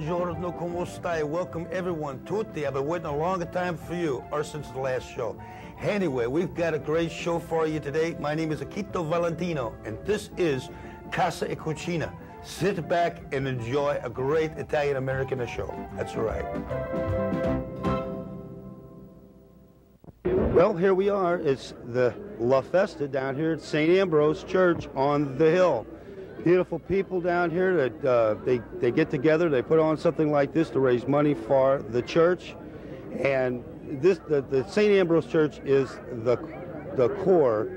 Buongiorno, como stai? Welcome everyone. Tutti, I've been waiting a long time for you, or since the last show. Anyway, we've got a great show for you today. My name is Akito Valentino, and this is Casa e Cucina. Sit back and enjoy a great Italian-American show. That's right. Well, here we are. It's the La Festa down here at St. Ambrose Church on the hill beautiful people down here that uh, they, they get together, they put on something like this to raise money for the church. And this the, the St. Ambrose Church is the, the core,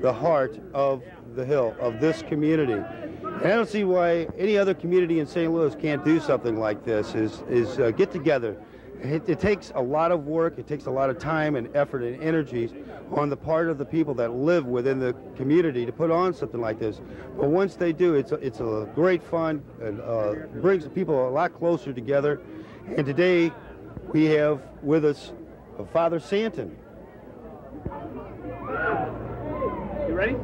the heart of the hill, of this community. And I don't see why any other community in St. Louis can't do something like this, is, is uh, get together, it, it, takes a lot of work, it takes a lot of time and effort and energies on the part of the people that live within the community to put on something like this. But once they do, it's a, it's a great fun and uh, brings people a lot closer together. And today we have with us Father Santon. You ready?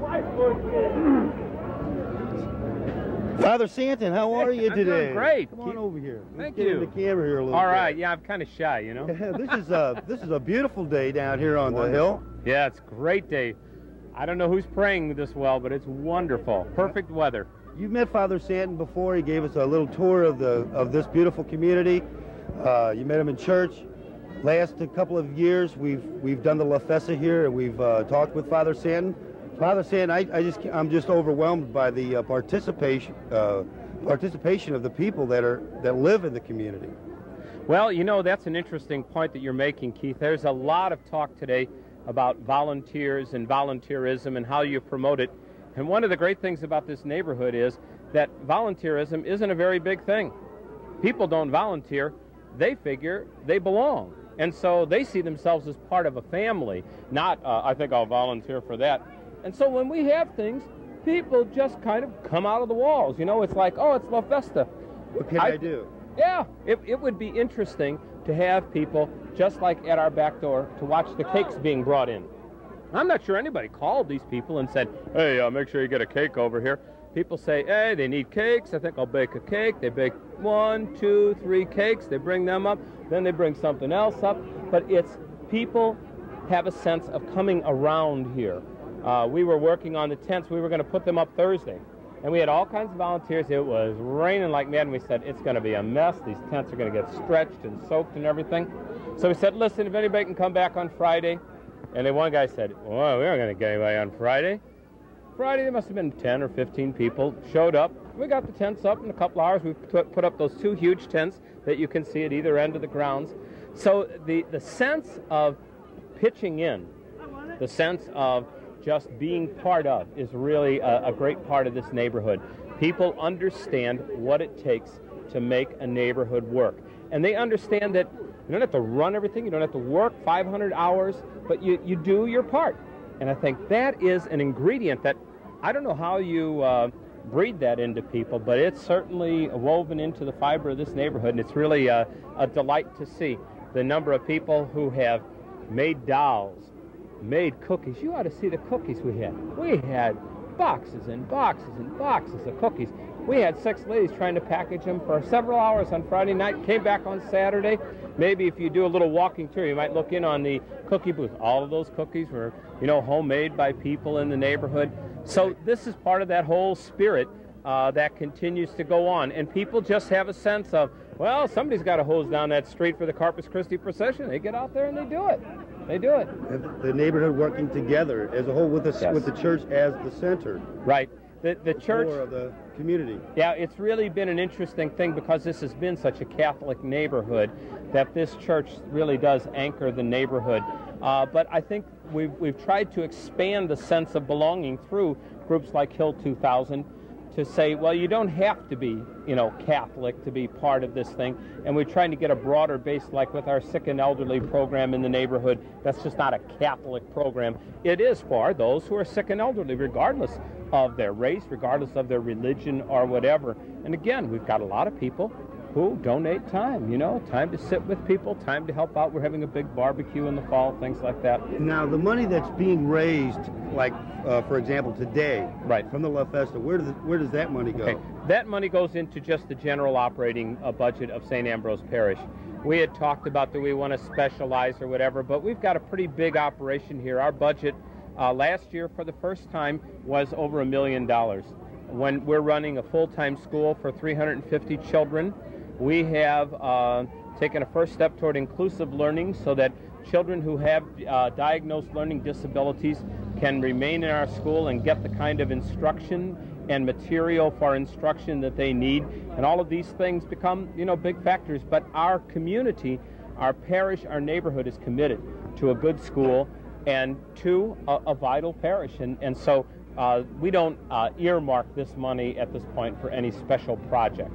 Father Santon, how are you today? Great. Come on Keep... over here. Thank Let's you. Get in the camera here a little All bit. right. Yeah, I'm kind of shy, you know. this is a this is a beautiful day down here on Wonderful. the hill. Yeah, it's a great day. I don't know who's praying this well, but it's wonderful. Perfect weather. You've met Father Santon before. He gave us a little tour of the of this beautiful community. Uh, you met him in church. Last a couple of years, we've we've done the La Festa here, and we've uh, talked with Father Santon. Father Santon, I, I just I'm just overwhelmed by the uh, participation uh, participation of the people that are that live in the community. Well, you know, that's an interesting point that you're making, Keith. There's a lot of talk today about volunteers and volunteerism and how you promote it. And one of the great things about this neighborhood is that volunteerism isn't a very big thing. People don't volunteer, they figure they belong. And so they see themselves as part of a family, not, uh, I think I'll volunteer for that. And so when we have things, people just kind of come out of the walls. You know, it's like, oh, it's La Festa. What can I, do? Yeah, it, it would be interesting to have people, just like at our back door, to watch the cakes being brought in. I'm not sure anybody called these people and said, hey, uh, make sure you get a cake over here. People say, hey, they need cakes. I think I'll bake a cake. They bake one, two, three cakes. They bring them up. Then they bring something else up. But it's people have a sense of coming around here. Uh, we were working on the tents. We were going to put them up Thursday. And we had all kinds of volunteers. It was raining like mad, and we said, it's going to be a mess. These tents are going to get stretched and soaked and everything. So we said, listen, if anybody can come back on Friday. And then one guy said, well, we aren't going to get anybody on Friday. Friday, there must have been 10 or 15 people showed up. We got the tents up in a couple hours. We put, up those two huge tents that you can see at either end of the grounds. So the, the sense of pitching in, the sense of just being part of is really a, a, great part of this neighborhood. People understand what it takes to make a neighborhood work. And they understand that you don't have to run everything, you don't have to work 500 hours, but you, you do your part. And I think that is an ingredient that I don't know how you uh, breed that into people, but it's certainly woven into the fiber of this neighborhood, and it's really a, a delight to see the number of people who have made dolls, made cookies. You ought to see the cookies we had. We had boxes and boxes and boxes of cookies. We had six ladies trying to package them for several hours on Friday night, came back on Saturday. Maybe if you do a little walking tour, you might look in on the cookie booth. All of those cookies were, you know, homemade by people in the neighborhood. So this is part of that whole spirit uh, that continues to go on. And people just have a sense of, well, somebody's got to hose down that street for the Corpus Christi procession. They get out there and they do it. They do it. The neighborhood working together as a whole with the, Yes. with the church as the center. Right. The, the the church, core of the community. yeah, it's really been an interesting thing because this has been such a Catholic neighborhood that this church really does anchor the neighborhood. Uh, but I think we've, we've tried to expand the sense of belonging through groups like Hill 2000 to say, well, you don't have to be, you know, Catholic to be part of this thing. And we're trying to get a broader base, like with our sick and elderly program in the neighborhood. That's just not a Catholic program. It is for those who are sick and elderly, regardless of their race, regardless of their religion or whatever. And again, we've got a lot of people who donate time, you know, time to sit with people, time to help out. We're having a big barbecue in the fall, things like that. Now, the money that's being raised, like, uh, for example, today, Right. from the La Festa, where does, where does that money go? Okay, that money goes into just the general operating uh, budget of St. Ambrose Parish. We had talked about that we want to specialize or whatever, but we've got a pretty big operation here. Our budget uh, last year, for the first time, was over a million dollars. When we're running a full-time school for 350 children, we have uh, taken a first step toward inclusive learning so that children who have uh, diagnosed learning disabilities can remain in our school and get the kind of instruction and material for instruction that they need. And all of these things become, you know, big factors. But our community, our parish, our neighborhood is committed to a good school and to a, a vital parish. And, and so uh, we don't uh, earmark this money at this point for any special project.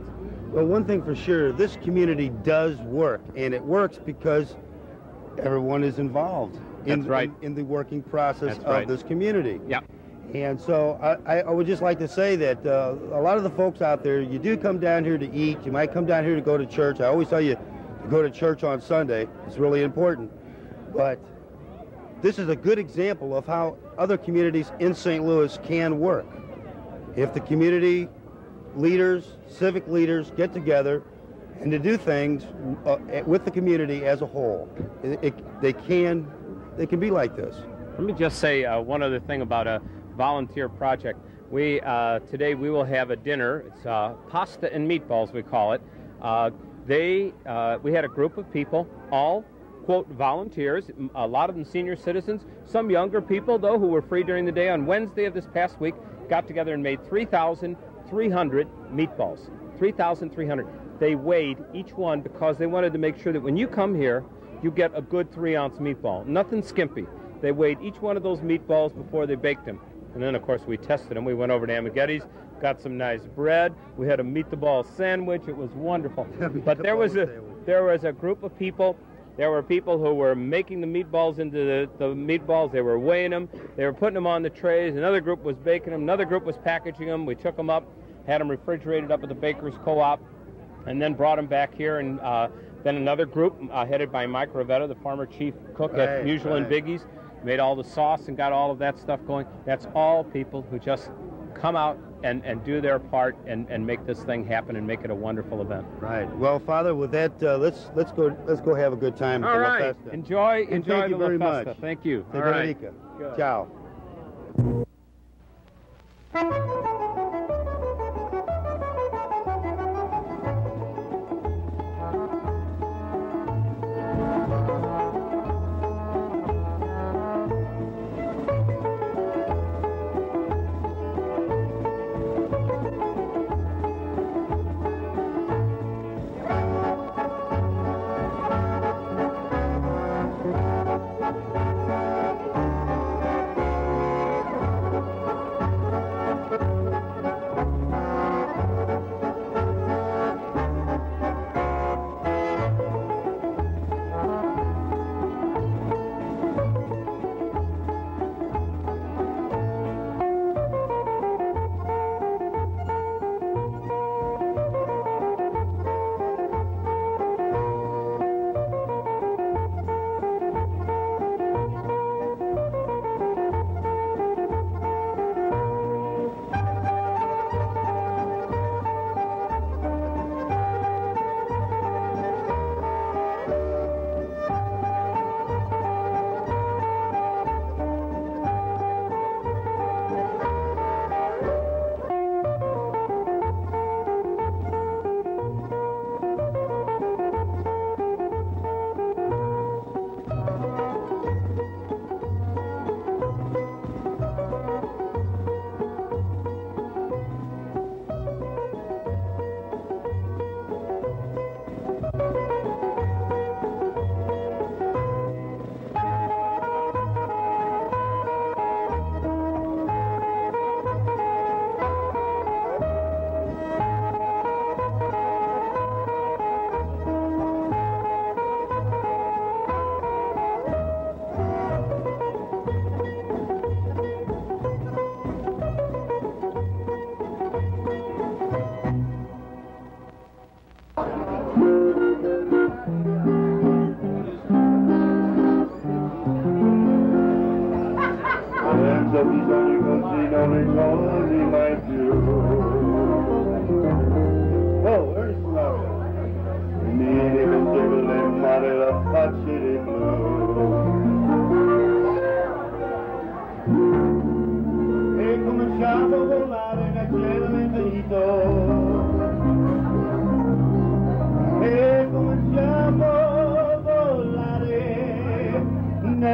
Well, one thing for sure, this community does work, and it works because everyone is involved in, That's right. in, in the working process That's of right. this community. Yep. And so I, I would just like to say that uh, a lot of the folks out there, you do come down here to eat. You might come down here to go to church. I always tell you to go to church on Sunday. It's really important. But this is a good example of how other communities in St. Louis can work. If the community leaders, civic leaders get together and to do things uh, with the community as a whole, it, it, they can they can be like this. Let me just say uh, one other thing about a volunteer project. We uh, today we will have a dinner. It's uh, pasta and meatballs we call it. Uh, they uh, we had a group of people, all quote volunteers. A lot of them senior citizens. Some younger people though who were free during the day. On Wednesday of this past week, got together and made 3,300 meatballs. 3,300. They weighed each one because they wanted to make sure that when you come here, you get a good three ounce meatball. Nothing skimpy. They weighed each one of those meatballs before they baked them. And then, of course, we tested them. We went over to Amighetti's, got some nice bread. We had a meat the ball sandwich. It was wonderful. But the there was a there was a group of people. There were people who were making the meatballs into the, the meatballs. They were weighing them. They were putting them on the trays. Another group was baking them. Another group was packaging them. We took them up, had them refrigerated up at the Baker's Co-op, and then brought them back here. And uh, then another group uh, headed by Mike Rivetta, the former chief cook Right, at Mutual and. Biggie's, made all the sauce and got all of that stuff going. That's all people who just come out and, and do their part and, and make this thing happen and make it a wonderful event. Right. Well, Father, with that, uh, let's let's go let's go have a good time at All La. Festa. Enjoy, And enjoy thank you the La very Festa. much. Thank you. Se All right. benedica. Good. Ciao.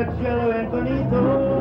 cielo es.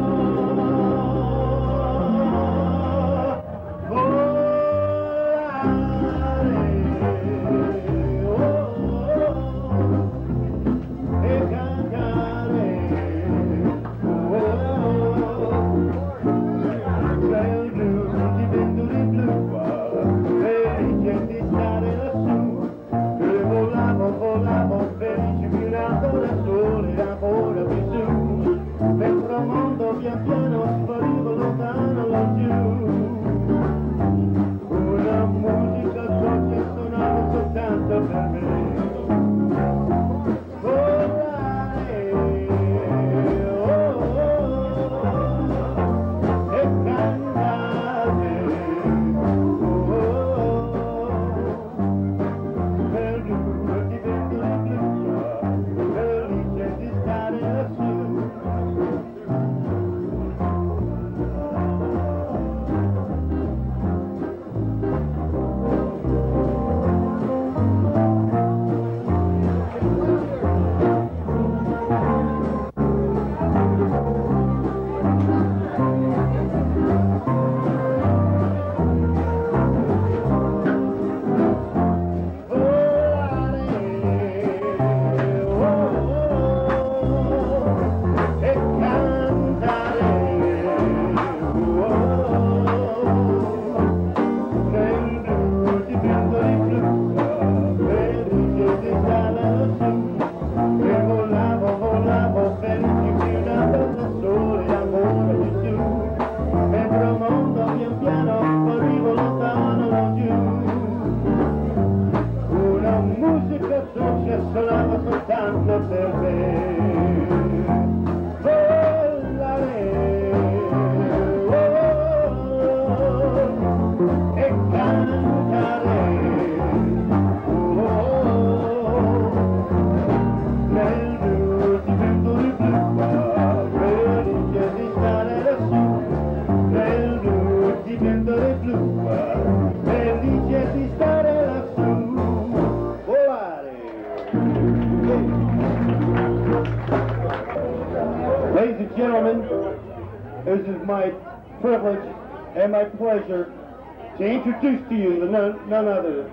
to introduce to you none, none other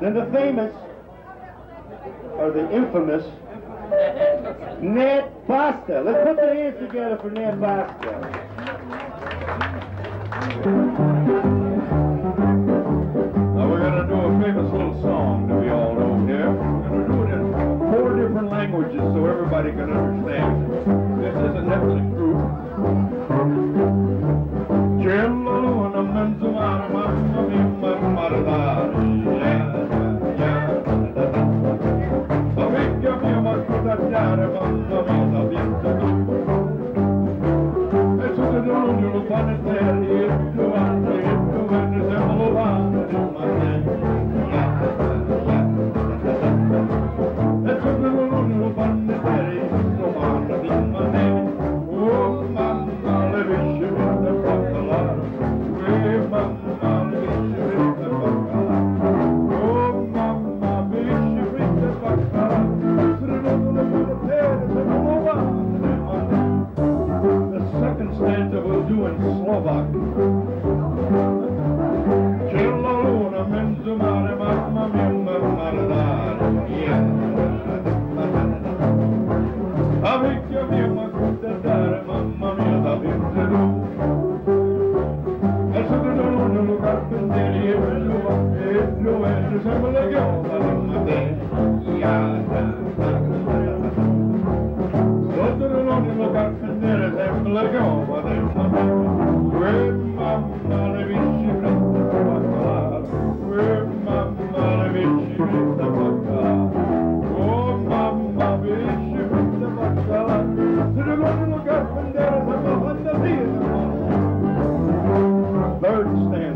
than the famous, or the infamous, Ned Basta. Let's put the hands together for Ned Basta. Now we're gonna do a famous little song that we all know here. and We're going do it in four different languages so everybody can understand. This is a Netflix. Giovanni, Giovanni, Giovanni, Giovanni, Giovanni, third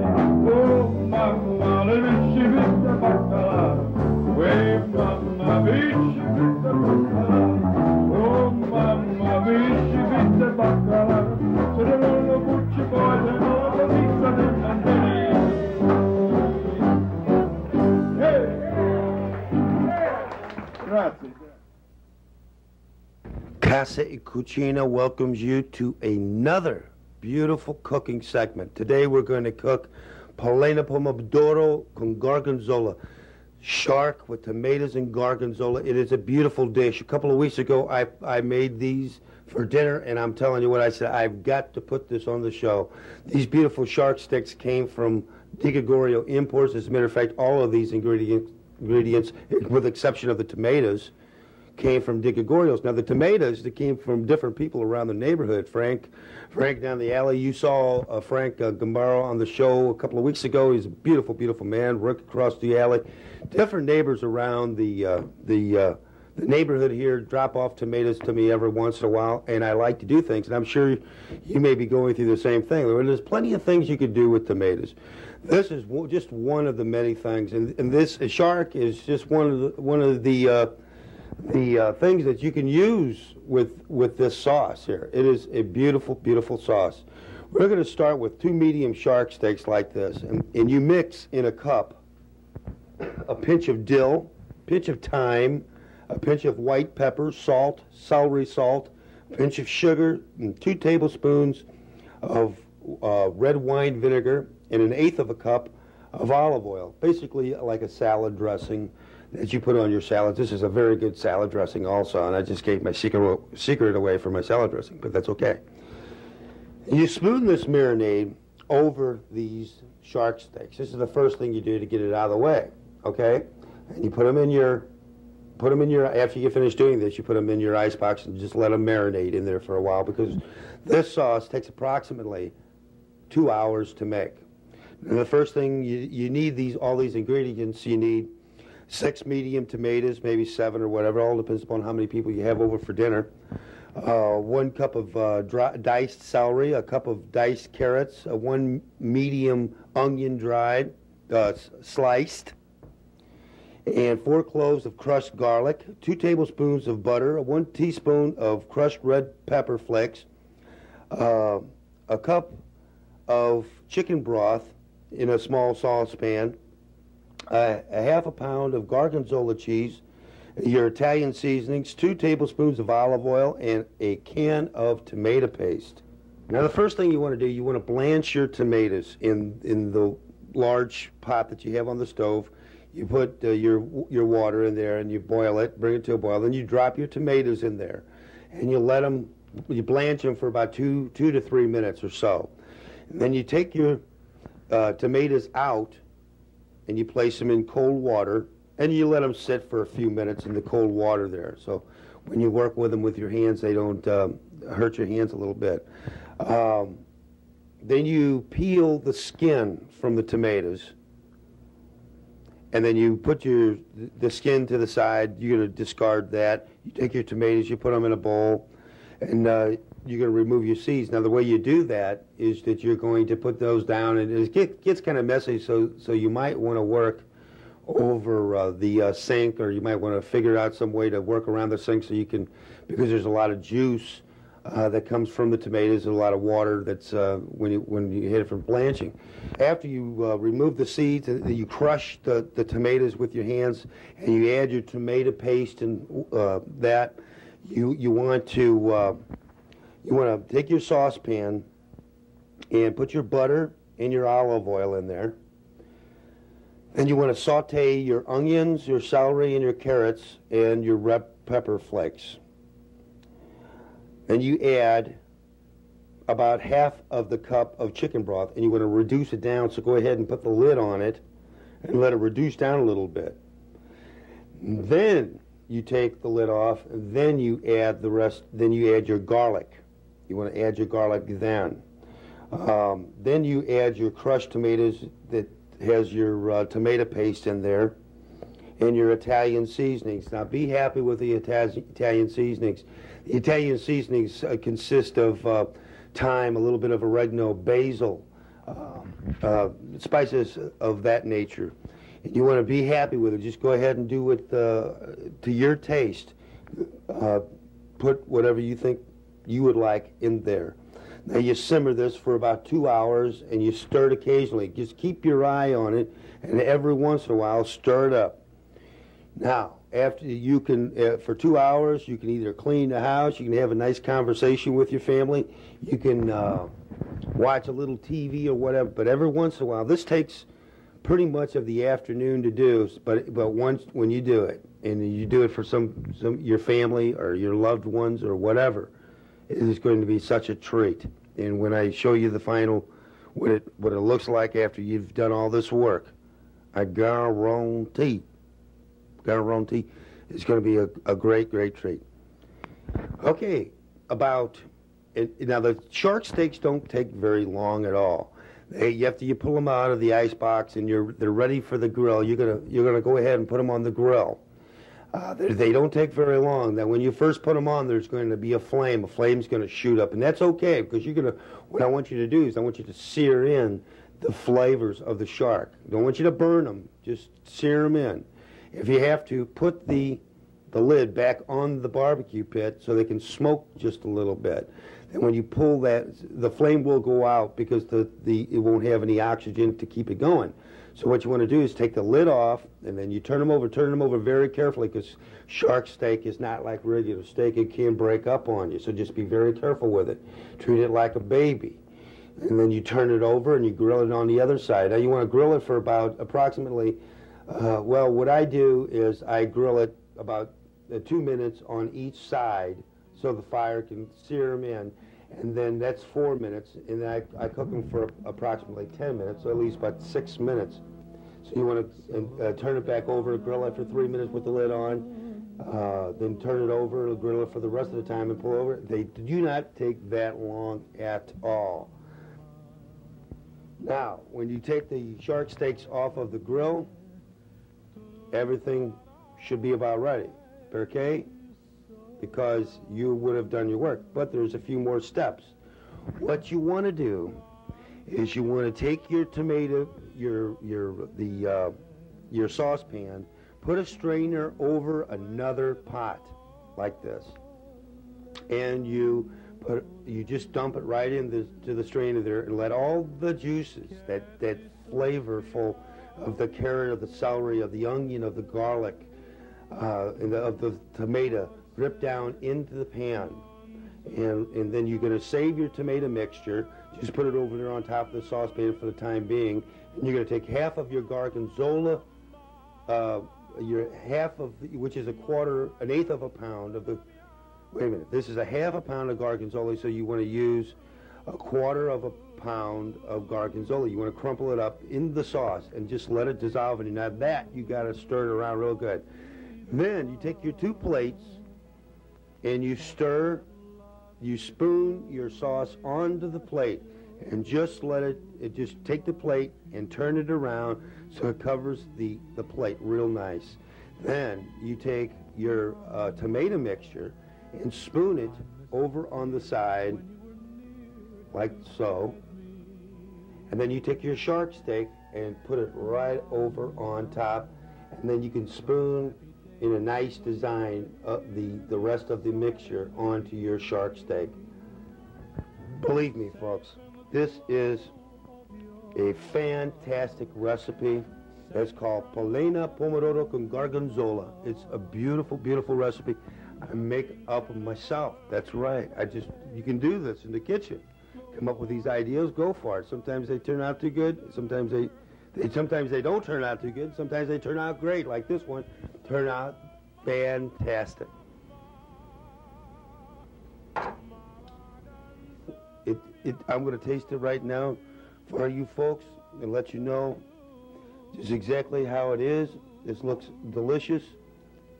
Casa e Cucina welcomes you to another beautiful cooking segment. Today we're going to cook polenta pomodoro con gorgonzola. Shark with tomatoes and gorgonzola. It is a beautiful dish. A couple of weeks ago, I, I made these for dinner, and I'm telling you what I said. I've got to put this on the show. These beautiful shark sticks came from Di Gregorio Imports. As a matter of fact, all of these ingredients, ingredients with exception of the tomatoes, came from Di Gregorio's. Now the tomatoes that came from different people around the neighborhood. Frank, Frank down the alley. You saw uh, Frank uh, Gambaro on the show a couple of weeks ago. He's a beautiful, beautiful man. Worked across the alley. Different neighbors around the uh, the uh, the neighborhood here drop off tomatoes to me every once in a while, and I like to do things. And I'm sure you may be going through the same thing. There's plenty of things you could do with tomatoes. This is just one of the many things, and, and this shark is just one of the one of the uh, the uh, things that you can use with with this sauce here. It is a beautiful, beautiful sauce. We're going to start with two medium shark steaks like this, and, and you mix in a cup a pinch of dill, pinch of thyme, a pinch of white pepper, salt, celery salt, a pinch of sugar, and two tablespoons of uh, red wine vinegar, and an eighth of a cup of olive oil. Basically, like a salad dressing that you put on your salad. This is a very good salad dressing, also, and I just gave my secret secret away for my salad dressing, but that's okay. You spoon this marinade over these shark steaks. This is the first thing you do to get it out of the way, okay? And you put them in your, put them in your. After you get finished doing this, you put them in your ice box and just let them marinate in there for a while because this sauce takes approximately two hours to make. And the first thing you, you need these all these ingredients. You need six medium tomatoes, maybe seven or whatever. All depends upon how many people you have over for dinner. Uh, one cup of uh, dry, diced celery, a cup of diced carrots, uh, one medium onion dried, uh, sliced, and four cloves of crushed garlic, two tablespoons of butter, one teaspoon of crushed red pepper flakes, uh, a cup of chicken broth in a small saucepan, a half a pound of gorgonzola cheese, your Italian seasonings, two tablespoons of olive oil, and a can of tomato paste. Now, the first thing you want to do, you want to blanch your tomatoes in in the large pot that you have on the stove. You put uh, your your water in there and you boil it, bring it to a boil. Then you drop your tomatoes in there, and you let them, you blanch them for about two two to three minutes or so. And then you take your uh, tomatoes out and you place them in cold water and you let them sit for a few minutes in the cold water there. So when you work with them with your hands, they don't um, hurt your hands a little bit. Um, then you peel the skin from the tomatoes and then you put your the skin to the side. You're going to discard that. You take your tomatoes, you put them in a bowl, and uh, you're going to remove your seeds. Now, the way you do that is that you're going to put those down, and it get, gets kind of messy. So, so you might want to work over uh, the uh, sink, or you might want to figure out some way to work around the sink so you can, because there's a lot of juice uh, that comes from the tomatoes and a lot of water that's uh, when you when you hit it from blanching. After you uh, remove the seeds, uh, you crush the, the tomatoes with your hands, and you add your tomato paste and that. You you want to you want to take your saucepan and put your butter and your olive oil in there. Then you want to saute your onions, your celery, and your carrots, and your red pepper flakes. Then you add about half of the cup of chicken broth, and you want to reduce it down. So go ahead and put the lid on it, and let it reduce down a little bit. Then you take the lid off, and then you add the rest. Then you add your garlic. You want to add your garlic then. Um, then you add your crushed tomatoes that has your uh, tomato paste in there and your Italian seasonings. Now, be happy with the Italian seasonings. The Italian seasonings uh, consist of uh, thyme, a little bit of oregano, basil, um, uh, spices of that nature. And you want to be happy with it. Just go ahead and do it uh, to your taste. Uh, put whatever you think you would like in there. Now you simmer this for about two hours and you stir it occasionally. Just keep your eye on it and every once in a while stir it up. Now, after you can, uh, for two hours, you can either clean the house, you can have a nice conversation with your family, you can uh, watch a little TV or whatever, but every once in a while, this takes pretty much of the afternoon to do, but, but once, when you do it, and you do it for some, some your family or your loved ones or whatever, is going to be such a treat. And when I show you the final, what it, what it looks like after you've done all this work, I guarantee guarantee it's going to be a, a great, great treat. Okay, about now the shark steaks don't take very long at all. They, you to pull them out of the ice box and you're they're ready for the grill. You're gonna you're gonna go ahead and put them on the grill. Uh, they, don't take very long. Now, when you first put them on, there's going to be a flame. A flame's going to shoot up, and that's okay because you're going to. What I want you to do is I want you to sear in the flavors of the shark. Don't want you to burn them. Just sear them in. If you have to, put the the lid back on the barbecue pit so they can smoke just a little bit. And when you pull that, the flame will go out because the, the it won't have any oxygen to keep it going. So what you want to do is take the lid off, and then you turn them over, turn them over very carefully because shark steak is not like regular steak. It can break up on you, so just be very careful with it. Treat it like a baby. And then you turn it over and you grill it on the other side. Now you want to grill it for about approximately uh, well, what I do is I grill it about uh, two minutes on each side so the fire can sear them in. And then that's four minutes, and I, I cook them for approximately 10 minutes, so at least about six minutes. So you want to uh, turn it back over, grill it for three minutes with the lid on, uh, then turn it over, grill it for the rest of the time and pull over. They do not take that long at all. Now, when you take the shark steaks off of the grill, everything should be about ready. Okay? Because you would have done your work. But there's a few more steps. What you want to do is you want to take your tomato, your your the uh, your saucepan, put a strainer over another pot like this, and you put you just dump it right into the, the strainer there and let all the juices that that flavorful of the carrot, of the celery, of the onion, of the garlic, uh, and the, of the tomato drip down into the pan. And, and then you're going to save your tomato mixture. Just put it over there on top of the saucepan for the time being. And you're going to take half of your gorgonzola, uh, your half of, the, which is a quarter, an eighth of a pound of the, wait a minute, this is a half a pound of gorgonzola, so you want to use a quarter of a pound of gorgonzola. You want to crumple it up in the sauce and just let it dissolve in it. Now that, you got to stir it around real good. Then you take your two plates and you stir, you spoon your sauce onto the plate and just let it, it just take the plate and turn it around so it covers the, the plate real nice. Then you take your uh, tomato mixture and spoon it over on the side, like so. And then you take your shark steak and put it right over on top. And then you can spoon in a nice design uh, the, the rest of the mixture onto your shark steak. Believe me, folks, this is a fantastic recipe. It's called Polenta Pomodoro con Gorgonzola. It's a beautiful, beautiful recipe. I make up myself. That's right. I just, you can do this in the kitchen. Come up with these ideas, go for it. Sometimes they turn out too good. Sometimes they sometimes they don't turn out too good. Sometimes they turn out great, like this one. Turn out fantastic. It, it, I'm going to taste it right now for you folks and let you know just exactly how it is. This looks delicious,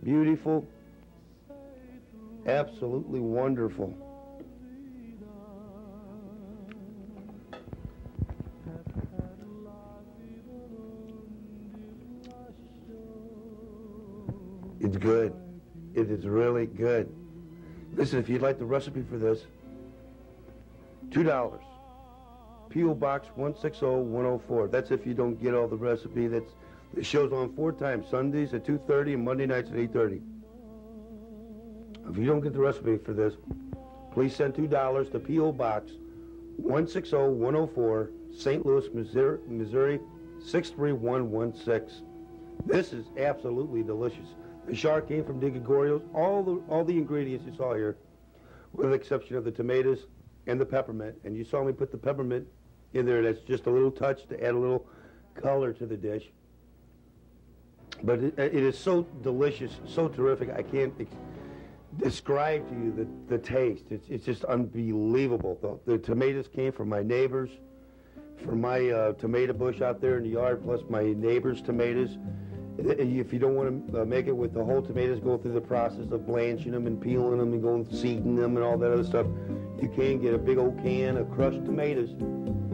beautiful, absolutely wonderful. It's good. It is really good. Listen, if you'd like the recipe for this, $2. P.O. Box 160104. That's if you don't get all the recipe. That's it shows on four times, Sundays at 2.30 and Monday nights at 8.30. If you don't get the recipe for this, please send $2 to P.O. Box 160104, St. Louis, Missouri, Missouri 63116. This is absolutely delicious. The shark came from Di Gregorio's. All the, all the ingredients you saw here, with the exception of the tomatoes and the peppermint. And you saw me put the peppermint in there. That's just a little touch to add a little color to the dish. But it, it is so delicious, so terrific. I can't describe to you the, the taste. It's, it's just unbelievable. The, the tomatoes came from my neighbors, from my uh, tomato bush out there in the yard, plus my neighbor's tomatoes. If you don't want to uh, make it with the whole tomatoes, go through the process of blanching them and peeling them and going seeding them and all that other stuff. You can get a big old can of crushed tomatoes.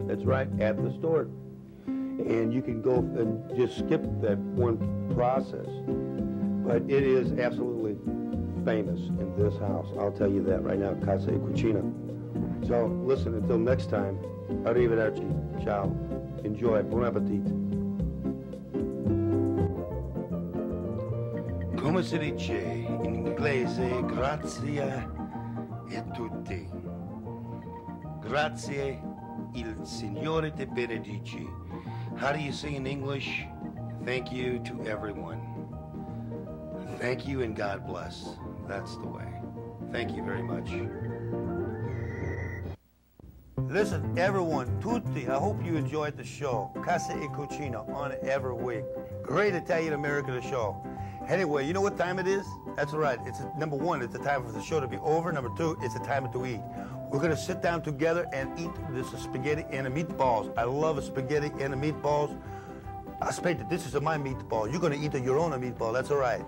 That's right, at the store. And you can go and just skip that one process. But it is absolutely famous in this house. I'll tell you that right now, Casa Cucina. So listen, until next time, arrivederci. Ciao. Enjoy. Buon appetit. Come si dice in inglese, grazie a tutti. Grazie, il Signore te benedici. How do you say in English? Thank you to everyone. Thank you and God bless. That's the way. Thank you very much. Listen, everyone, tutti, I hope you enjoyed the show. Casa e Cucina on every week. Great Italian American show. Anyway, you know what time it is? That's right. It's number one, it's the time for the show to be over. Number two, it's the time to eat. We're gonna sit down together and eat this spaghetti and the meatballs. I love a spaghetti and the meatballs. I Aspetta, this is my meatball. You're gonna eat your own meatball. That's all right.